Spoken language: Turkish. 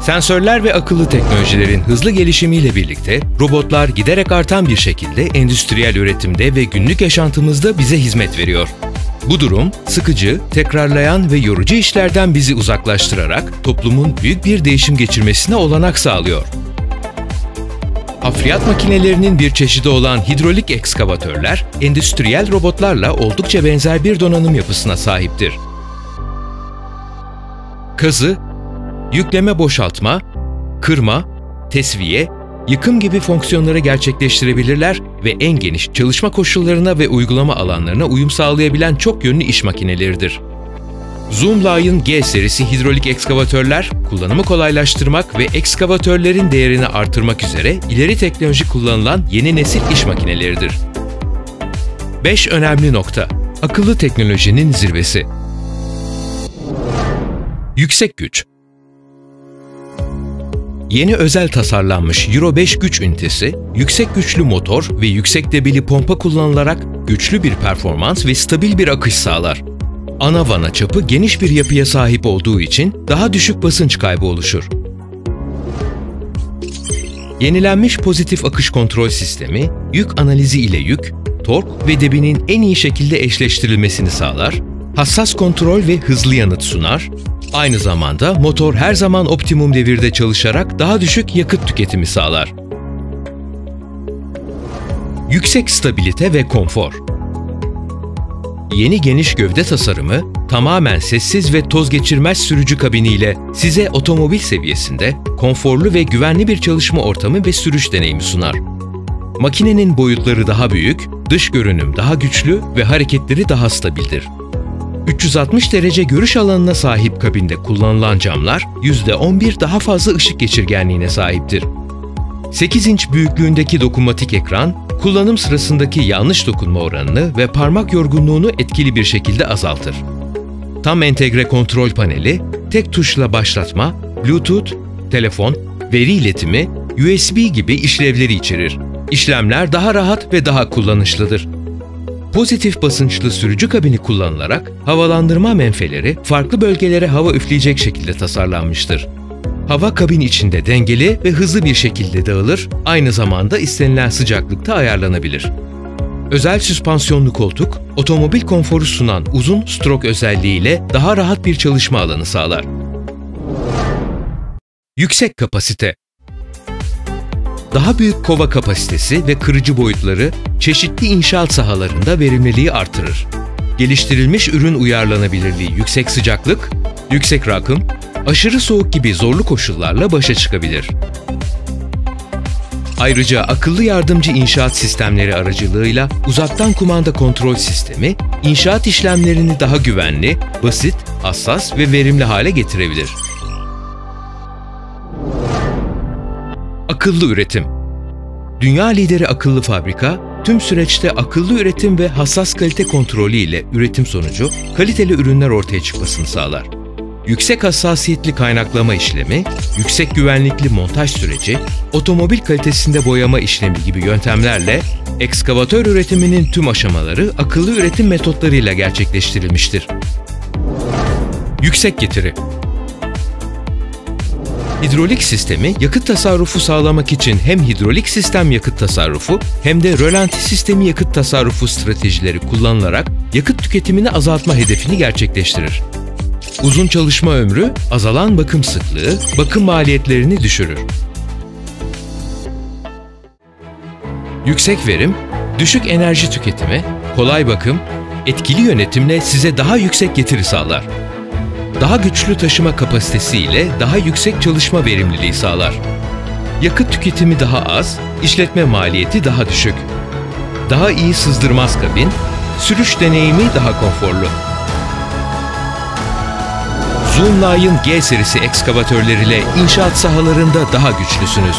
Sensörler ve akıllı teknolojilerin hızlı gelişimiyle birlikte robotlar giderek artan bir şekilde endüstriyel üretimde ve günlük yaşantımızda bize hizmet veriyor. Bu durum sıkıcı, tekrarlayan ve yorucu işlerden bizi uzaklaştırarak toplumun büyük bir değişim geçirmesine olanak sağlıyor. Hafriyat makinelerinin bir çeşidi olan hidrolik ekskavatörler, endüstriyel robotlarla oldukça benzer bir donanım yapısına sahiptir. Kazı, yükleme boşaltma, kırma, tesviye, yıkım gibi fonksiyonları gerçekleştirebilirler ve en geniş çalışma koşullarına ve uygulama alanlarına uyum sağlayabilen çok yönlü iş makineleridir. Zoomlion G serisi hidrolik ekskavatörler, kullanımı kolaylaştırmak ve ekskavatörlerin değerini artırmak üzere ileri teknoloji kullanılan yeni nesil iş makineleridir. 5 önemli nokta. Akıllı teknolojinin zirvesi. Yüksek güç. Yeni özel tasarlanmış Euro 5 güç ünitesi, yüksek güçlü motor ve yüksek debili pompa kullanılarak güçlü bir performans ve stabil bir akış sağlar. Ana vana çapı geniş bir yapıya sahip olduğu için daha düşük basınç kaybı oluşur. Yenilenmiş pozitif akış kontrol sistemi, yük analizi ile yük, tork ve debinin en iyi şekilde eşleştirilmesini sağlar, hassas kontrol ve hızlı yanıt sunar, aynı zamanda motor her zaman optimum devirde çalışarak daha düşük yakıt tüketimi sağlar. Yüksek stabilite ve konfor Yeni geniş gövde tasarımı, tamamen sessiz ve toz geçirmez sürücü kabiniyle size otomobil seviyesinde konforlu ve güvenli bir çalışma ortamı ve sürüş deneyimi sunar. Makinenin boyutları daha büyük, dış görünüm daha güçlü ve hareketleri daha stabildir. 360 derece görüş alanına sahip kabinde kullanılan camlar %11 daha fazla ışık geçirgenliğine sahiptir. 8 inç büyüklüğündeki dokunmatik ekran, kullanım sırasındaki yanlış dokunma oranını ve parmak yorgunluğunu etkili bir şekilde azaltır. Tam entegre kontrol paneli, tek tuşla başlatma, Bluetooth, telefon, veri iletimi, USB gibi işlevleri içerir. İşlemler daha rahat ve daha kullanışlıdır. Pozitif basınçlı sürücü kabini kullanılarak havalandırma menfeleri farklı bölgelere hava üfleyecek şekilde tasarlanmıştır. Hava kabin içinde dengeli ve hızlı bir şekilde dağılır, aynı zamanda istenilen sıcaklıkta ayarlanabilir. Özel süspansiyonlu koltuk, otomobil konforu sunan uzun strok özelliğiyle daha rahat bir çalışma alanı sağlar. Yüksek kapasite daha büyük kova kapasitesi ve kırıcı boyutları çeşitli inşaat sahalarında verimliliği artırır. Geliştirilmiş ürün uyarlanabilirliği yüksek sıcaklık, yüksek rakım, aşırı soğuk gibi zorlu koşullarla başa çıkabilir. Ayrıca akıllı yardımcı inşaat sistemleri aracılığıyla uzaktan kumanda kontrol sistemi, inşaat işlemlerini daha güvenli, basit, hassas ve verimli hale getirebilir. Akıllı üretim Dünya lideri akıllı fabrika, tüm süreçte akıllı üretim ve hassas kalite kontrolü ile üretim sonucu kaliteli ürünler ortaya çıkmasını sağlar. Yüksek hassasiyetli kaynaklama işlemi, yüksek güvenlikli montaj süreci, otomobil kalitesinde boyama işlemi gibi yöntemlerle ekskavatör üretiminin tüm aşamaları akıllı üretim metotlarıyla gerçekleştirilmiştir. Yüksek getiri Hidrolik sistemi yakıt tasarrufu sağlamak için hem hidrolik sistem yakıt tasarrufu hem de rölanti sistemi yakıt tasarrufu stratejileri kullanılarak yakıt tüketimini azaltma hedefini gerçekleştirir. Uzun çalışma ömrü, azalan bakım sıklığı, bakım maliyetlerini düşürür. Yüksek verim, düşük enerji tüketimi, kolay bakım, etkili yönetimle size daha yüksek getiri sağlar. Daha güçlü taşıma kapasitesi ile daha yüksek çalışma verimliliği sağlar. Yakıt tüketimi daha az, işletme maliyeti daha düşük. Daha iyi sızdırmaz kabin, sürüş deneyimi daha konforlu. Zoomlion G serisi ekskavatörleriyle inşaat sahalarında daha güçlüsünüz.